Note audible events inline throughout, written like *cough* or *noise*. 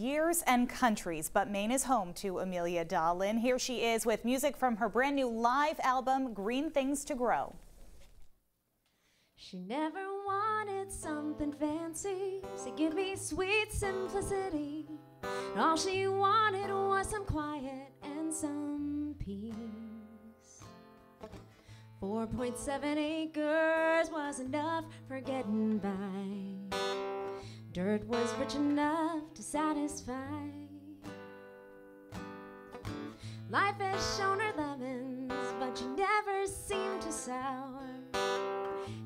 Years and countries, but Maine is home to Emilia Dahlin. Here she is with music from her brand new live album, Green Things to Grow. She never wanted something fancy, so give me sweet simplicity. All she wanted was some quiet and some peace. 4.7 acres was enough for getting by. Dirt was rich enough to satisfy. Life has shown her lemons, but she never seemed to sour.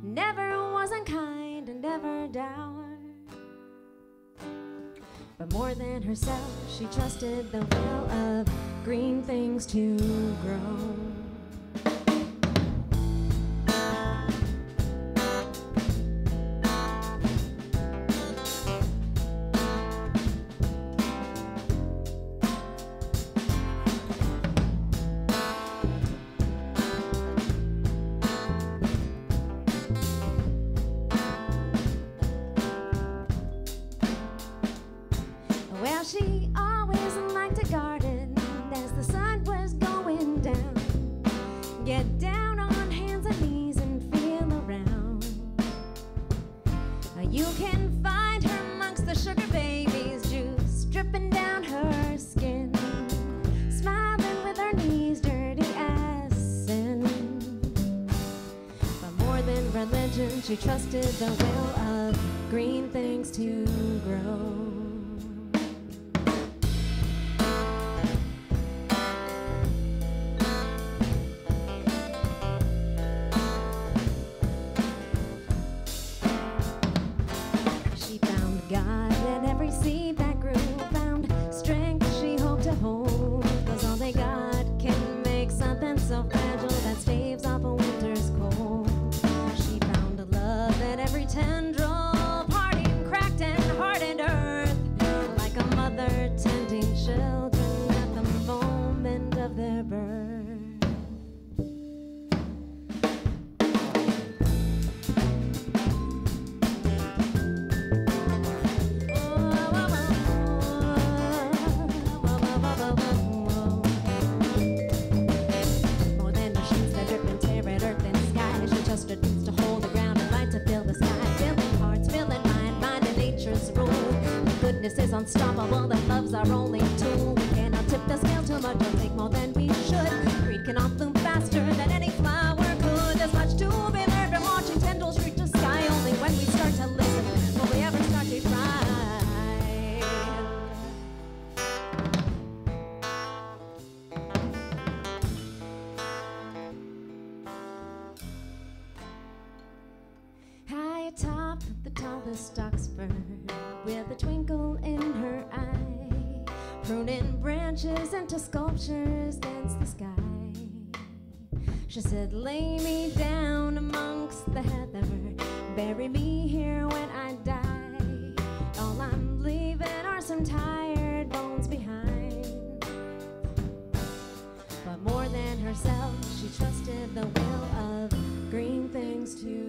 Never was unkind and never dour. But more than herself, she trusted the will of green things to grow. Get down on hands and knees and feel around. You can find her amongst the sugar babies, juice dripping down her skin, smiling with her knees dirty as sin. But more than religion, she trusted the will of green things to grow. Unstoppable, that love's our only tool. We cannot tip the scale too much or think more than we should. Greed cannot bloom faster than any flower could. There's much to be learned from watching tendrils reach the sky. Only when we start to listen will we ever start to cry. High atop the tallest Oxford, with a twinkle in her eye, pruning branches into sculptures against the sky. She said, Lay me down amongst the heather, bury me here when I die. All I'm leaving are some tired bones behind. But more than herself, she trusted the will of green things to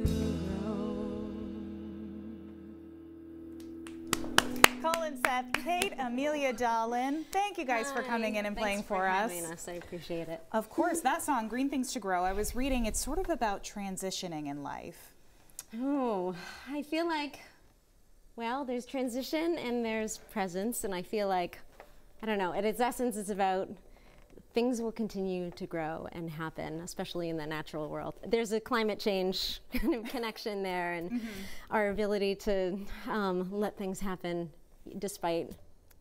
Colin Seth, Kate, Emilia Dahlin, thank you guys for coming in and Thanks playing for, us. having us. I appreciate it. Of course, that song, Green Things to Grow, I was reading, it's sort of about transitioning in life. Oh, I feel like, well, there's transition and there's presence, and I feel like, I don't know, at its essence, it's about things will continue to grow and happen, especially in the natural world. There's a climate change kind *laughs* of connection there, and our ability to um, let things happen despite,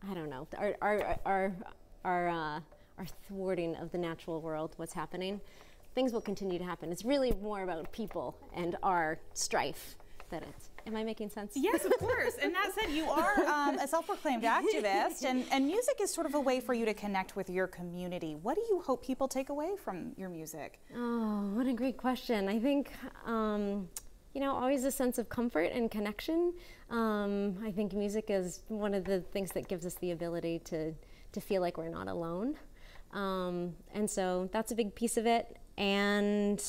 I don't know, our, our, our, our, uh, our thwarting of the natural world, what's happening. Things will continue to happen. It's really more about people and our strife that it's. Am I making sense? Yes, of course. and that said, you are um, a self-proclaimed activist, and, and music is sort of a way for you to connect with your community. What do you hope people take away from your music? Oh, what a great question. I think, um, you know, always a sense of comfort and connection. Um, I think music is one of the things that gives us the ability to, to feel like we're not alone. Um, and so that's a big piece of it. And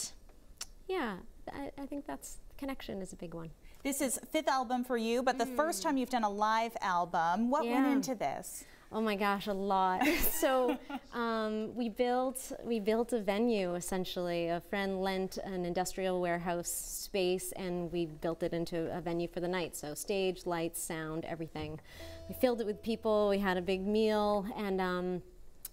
yeah, I, I think that's connection is a big one. This is fifth album for you, but the first time you've done a live album. What went into this? Oh my gosh, a lot. *laughs* so um, we built we built a venue essentially. A friend lent an industrial warehouse space, and we built it into a venue for the night. So stage, lights, sound, everything. We filled it with people. We had a big meal, and um,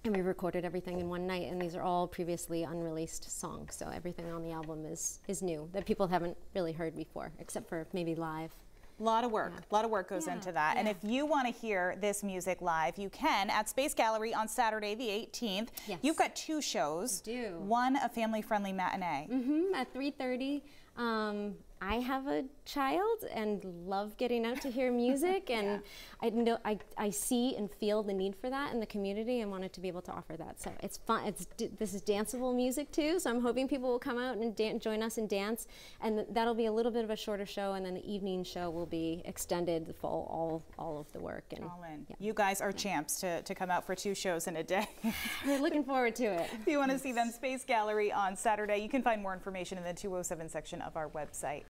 and we recorded everything in one night. And these are all previously unreleased songs. So everything on the album is is new that people haven't really heard before, except for maybe live. A lot of work. A lot of work goes Yeah, into that. And if you want to hear this music live, you can at Space Gallery on Saturday, the 18th. Yes. You've got two shows. I do. One, a family-friendly matinee. hmm at 3.30 um, i have a child and love getting out to hear music *laughs* and I, know, I, I see and feel the need for that in the community and wanted to be able to offer that so it's fun it's this is danceable music too so i'm hoping people will come out and dan- join us and dance and th- that'll be a little bit of a shorter show and then the evening show will be extended the full all, all of the work and All in. Yeah. You guys are champs to, to come out for two shows in a day. *laughs* we're looking forward to it if you want to see them, Space Gallery on Saturday. You can find more information in the 207 section of our website.